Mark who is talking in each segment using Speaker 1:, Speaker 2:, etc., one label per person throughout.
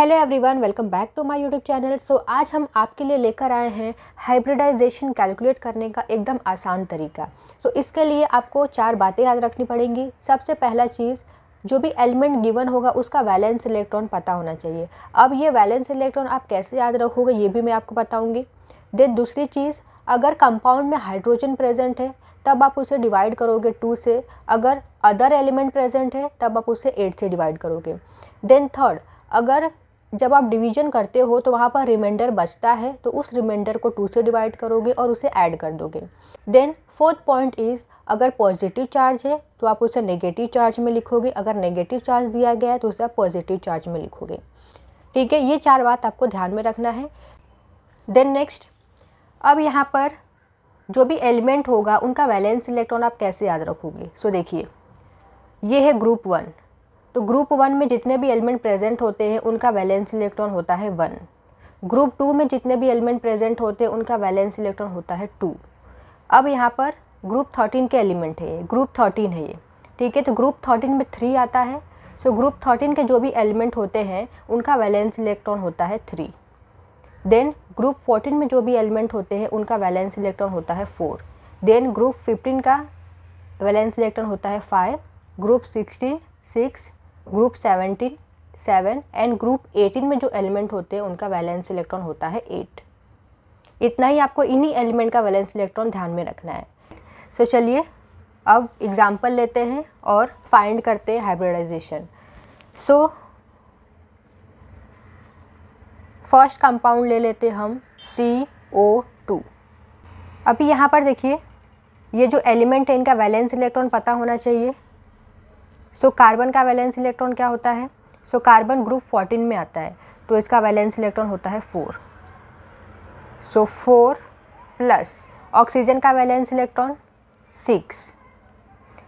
Speaker 1: Hello everyone welcome back to my YouTube channel so आज हम आपके लिए लेकर आए हैं हाइब्रिडाइजेशन कैलकुलेट करने का एकदम आसान तरीका। तो so, इसके लिए आपको चार बातें याद रखनी पड़ेंगी। सबसे पहला चीज़ जो भी एलिमेंट गिवन होगा उसका वैलेंस इलेक्ट्रॉन पता होना चाहिए। अब ये वैलेंस इलेक्ट्रॉन आप कैसे याद रखोगे ये भी मैं आपको बताऊँगी। देन दूसरी चीज़ अगर कंपाउंड में हाइड्रोजन प्रेजेंट है तब आप उसे डिवाइड करोगे टू से। अगर अदर एलिमेंट प्रेजेंट है तब आप उसे एट से डिवाइड करोगे। देन थर्ड अगर जब आप डिवीज़न करते हो तो वहाँ पर रिमाइंडर बचता है तो उस रिमाइंडर को टू से डिवाइड करोगे और उसे ऐड कर दोगे। देन फोर्थ पॉइंट इज़ अगर पॉजिटिव चार्ज है तो आप उसे नेगेटिव चार्ज में लिखोगे। अगर नेगेटिव चार्ज दिया गया है तो उसे आप पॉजिटिव चार्ज में लिखोगे। ठीक है ये चार बात आपको ध्यान में रखना है। देन नेक्स्ट अब यहाँ पर जो भी एलिमेंट होगा उनका वैलेंस इलेक्ट्रॉन आप कैसे याद रखोगे? सो so, देखिए ये है ग्रुप वन तो ग्रुप वन में जितने भी एलिमेंट प्रेजेंट होते हैं, उनका वैलेंस इलेक्ट्रॉन होता है वन ग्रुप टू में जितने भी एलिमेंट प्रेजेंट होते हैं, उनका वैलेंस इलेक्ट्रॉन होता है टू अब यहाँ पर ग्रुप थर्टीन के एलिमेंट है ये ग्रुप थर्टीन है ये. ठीक है तो ग्रुप थर्टीन में थ्री आता है. सो ग्रुप थर्टीन के जो भी एलिमेंट होते हैं, उनका वैलेंस इलेक्ट्रॉन होता है थ्री देन ग्रुप फोर्टीन में जो भी एलिमेंट होते हैं, उनका वैलेंस इलेक्ट्रॉन होता है फोर देन ग्रुप फिफ्टीन का वैलेंस इलेक्ट्रॉन होता है five group sixteen six group seventeen seven and group eighteen में जो एलिमेंट होते हैं उनका वैलेंस इलेक्ट्रॉन होता है एट इतना ही आपको इन्हीं एलिमेंट का वैलेंस इलेक्ट्रॉन ध्यान में रखना है। सो so, चलिए अब एग्ज़ाम्पल लेते हैं और फाइंड करते हैं हाइब्रिडाइजेशन सो फ़र्स्ट कंपाउंड ले लेते हम सी ओ टू अभी यहाँ पर देखिए ये जो एलिमेंट है इनका वैलेंस इलेक्ट्रॉन पता होना चाहिए। सो so, कार्बन का वैलेंस इलेक्ट्रॉन क्या होता है? सो कार्बन ग्रुप 14 में आता है। तो इसका वैलेंस इलेक्ट्रॉन होता है four so four plus oxygen का वैलेंस इलेक्ट्रॉन सिक्स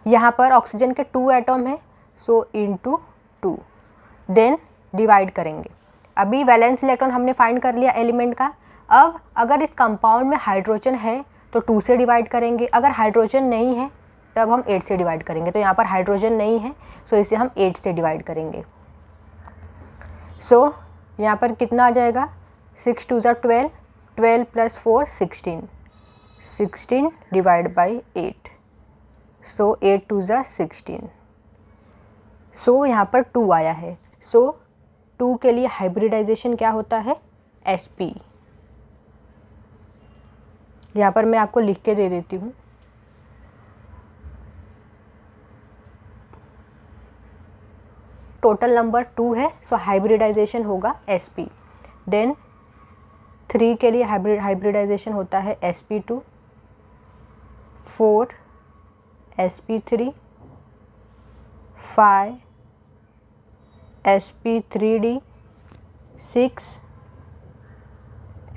Speaker 1: यहाँ पर ऑक्सीजन के टू एटम है so into two then divide करेंगे। अभी वैलेंस इलेक्ट्रॉन हमने फाइंड कर लिया एलिमेंट का। अब अगर इस कंपाउंड में हाइड्रोजन है तो टू से डिवाइड करेंगे। अगर हाइड्रोजन नहीं है तब हम एट से डिवाइड करेंगे। तो यहाँ पर हाइड्रोजन नहीं है सो इसे हम एट से डिवाइड करेंगे। सो so, यहाँ पर कितना आ जाएगा? सिक्स टू ज़ा twelve twelve plus four sixteen sixteen divide by eight so eight two ज़ा सिक्सटीन सो यहाँ पर टू आया है। सो so, टू के लिए हाइब्रिडाइजेशन क्या होता है? एस पी यहाँ पर मैं आपको लिख के दे देती हूँ। टोटल नंबर टू है सो हाइब्रिडाइजेशन होगा एस पी देन थ्री के लिए हाइब्रिड हाइब्रिडाइजेशन होता है S P two four S P three five S P three D six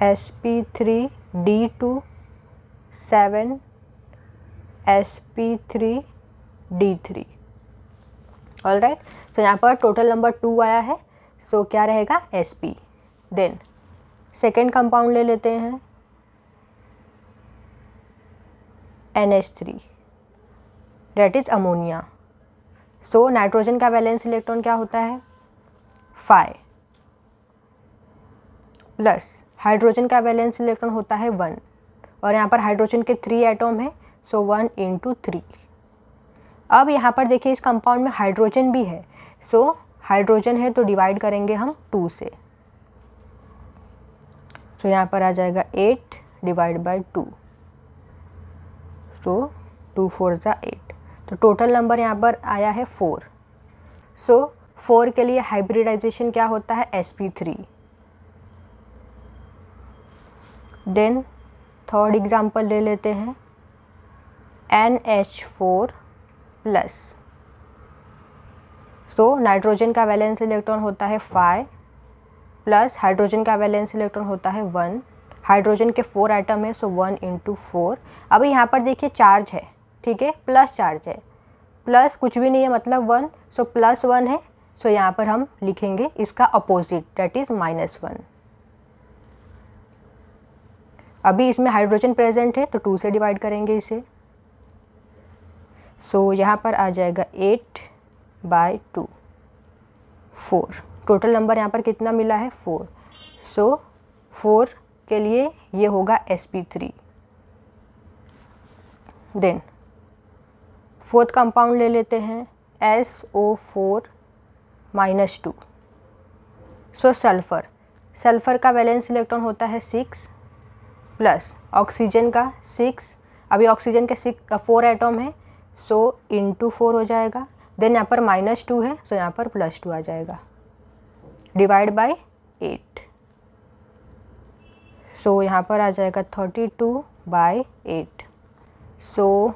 Speaker 1: S P three D two seven S P three D three all right so यहाँ पर total number to आया है। So so, क्या रहेगा? S P then second compound ले लेते हैं। N H three that is ammonia so nitrogen का वैलेंस इलेक्ट्रॉन क्या होता है? फाइव प्लस हाइड्रोजन का वैलेंस इलेक्ट्रॉन होता है वन और यहाँ पर हाइड्रोजन के थ्री एटम हैं। सो वन इंटू थ्री अब यहाँ पर देखिए इस कंपाउंड में हाइड्रोजन भी है। सो so, हाइड्रोजन है तो डिवाइड करेंगे हम टू से। तो यहाँ पर आ जाएगा eight divide by two so two four ज़ा एट तो टोटल नंबर यहाँ पर आया है फोर सो फोर के लिए हाइब्रिडाइजेशन क्या होता है? S P three then third example ले लेते हैं। N H four plus so nitrogen का वैलेंस इलेक्ट्रॉन होता है फाइव प्लस हाइड्रोजन का वैलेंस इलेक्ट्रॉन होता है वन हाइड्रोजन के फोर आइटम है सो वन इंटू फोर अभी यहाँ पर देखिए चार्ज है ठीक है? प्लस चार्ज है. प्लस कुछ भी नहीं है मतलब वन सो प्लस वन है सो यहाँ पर हम लिखेंगे इसका opposite that is minus one अभी इसमें हाइड्रोजन प्रेजेंट है तो टू से डिवाइड करेंगे इसे. सो so, यहाँ पर आ जाएगा eight by two four total number यहाँ पर कितना मिला है? फोर सो फोर के लिए ये होगा S P three then fourth compound ले लेते हैं. S O four minus two so sulphur sulphur का वैलेंस इलेक्ट्रॉन होता है सिक्स प्लस ऑक्सीजन का सिक्स अभी ऑक्सीजन के सिक्स फोर एटम है सो इन टू फोर हो जाएगा. देन यहाँ पर माइनस टू है सो यहाँ पर प्लस टू आ जाएगा। डिवाइड बाय एट सो यहाँ पर आ जाएगा thirty two by eight so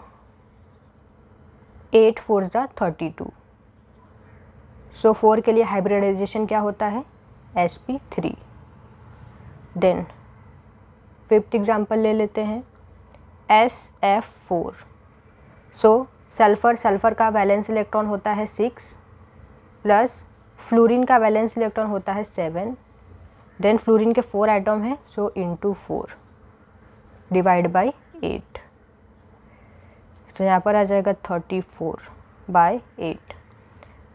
Speaker 1: eight four ज़ा थर्टी टू सो फोर के लिए हाइब्रिडाइजेशन क्या होता है? S p three then fifth example ले लेते हैं। S F four so sulphur sulphur का वैलेंस इलेक्ट्रॉन होता है सिक्स प्लस फ्लोरीन का वैलेंस इलेक्ट्रॉन होता है सेवन देन फ्लोरीन के फोर आइटम हैं so into four divide by eight तो यहाँ पर आ जाएगा थर्टी फोर बाय एट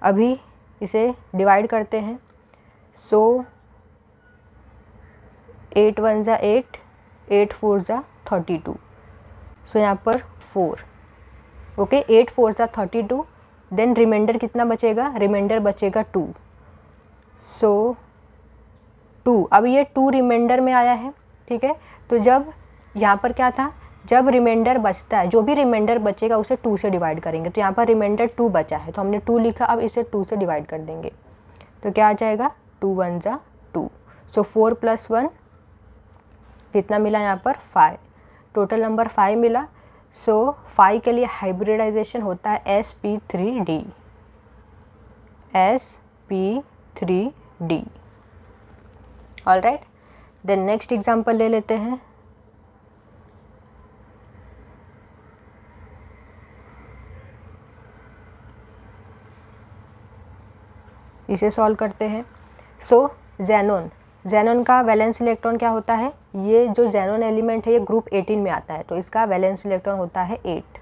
Speaker 1: अभी इसे डिवाइड करते हैं. सो एट वन ज़ा एट एट फोर ज़ा थर्टी टू सो यहाँ पर फोर ओके एट फोर ज़ा थर्टी टू देन रिमाइंडर कितना बचेगा? रिमाइंडर बचेगा टू सो टू अब ये टू रिमाइंडर में आया है, ठीक है? तो जब यहाँ पर क्या था? जब रिमाइंडर बचता है, जो भी रिमाइंडर बचेगा, उसे टू से डिवाइड करेंगे। तो यहाँ पर रिमाइंडर टू बचा है तो हमने टू लिखा, अब इसे टू से डिवाइड कर देंगे। तो क्या आ जाएगा? टू वन ज़ा two so four plus one कितना मिला यहाँ पर? फाइव टोटल नंबर फाइव मिला सो फाइव के लिए हाइब्रिडाइजेशन होता है s p three d s p three d all right then next example ले लेते हैं. इसे सॉल्व करते हैं. सो जैनोन जैनोन का वैलेंस इलेक्ट्रॉन क्या होता है? ये जो जेनोन एलिमेंट है, ये ग्रुप 18 में आता है तो इसका वैलेंस इलेक्ट्रॉन होता है 8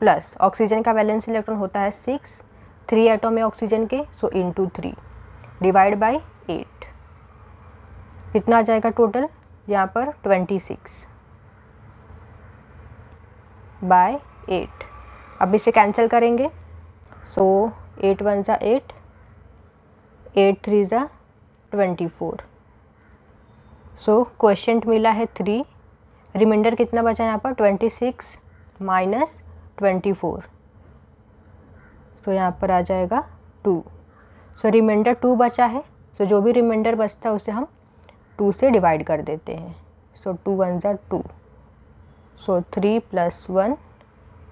Speaker 1: प्लस ऑक्सीजन का वैलेंस इलेक्ट्रॉन होता है 6 थ्री एटम है ऑक्सीजन के so into three divide by eight कितना आ जाएगा टोटल यहाँ पर 26 बाय एट अब इसे कैंसिल करेंगे. सो एट वन ज़ा एट एट थ्री ज़ा ट्वेंटी फोर। सो क्वेश्चन मिला है थ्री रिमाइंडर कितना बचा है यहाँ पर? Twenty six minus twenty four तो यहाँ पर आ जाएगा टू सो रिमाइंडर टू बचा है। सो so, जो भी रिमाइंडर बचता है उसे हम टू से डिवाइड कर देते हैं। सो टू वन ज़ा two so three plus one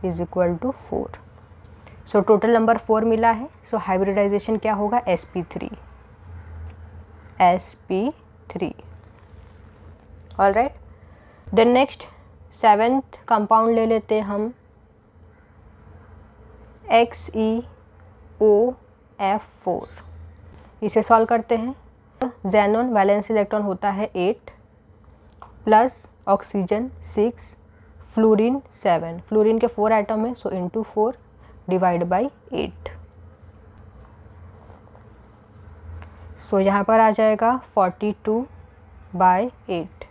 Speaker 1: is equal to four so total number four मिला है। सो so हाइब्रिडाइजेशन क्या होगा? S p three s p three all right then next seventh compound ले लेते हम. X E O F four इसे solve करते हैं. जैनोन वैलेंस इलेक्ट्रॉन होता है eight plus oxygen six fluorine seven fluorine के फोर आइटम है so into four divide by eight so यहाँ पर आ जाएगा forty two by eight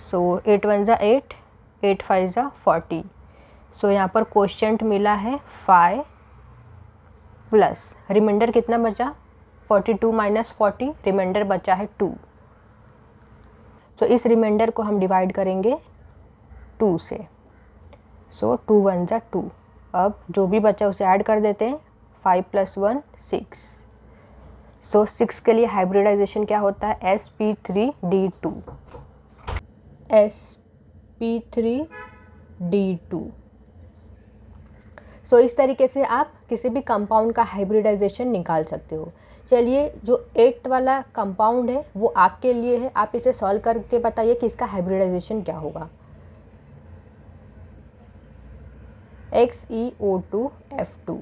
Speaker 1: so eight one ज़ा एट एट फाइव ज़ा फोर्टी सो यहाँ पर क्वेश्चन मिला है फाइव प्लस रिमाइंडर कितना बचा? Forty two minus forty remainder बचा है टू सो so, इस रिमाइंडर को हम डिवाइड करेंगे टू से. सो टू वन ज़ा टू अब जो भी बचा उसे ऐड कर देते हैं five plus one six so six के लिए हाइब्रिडाइजेशन क्या होता है? S p three d two s p three d two सो इस तरीके से आप किसी भी कंपाउंड का हाइब्रिडाइजेशन निकाल सकते हो। चलिए, जो एट्थ वाला कंपाउंड है, वो आपके लिए है। आप इसे सॉल्व करके बताइए कि इसका हाइब्रिडाइजेशन क्या होगा। X E O two F two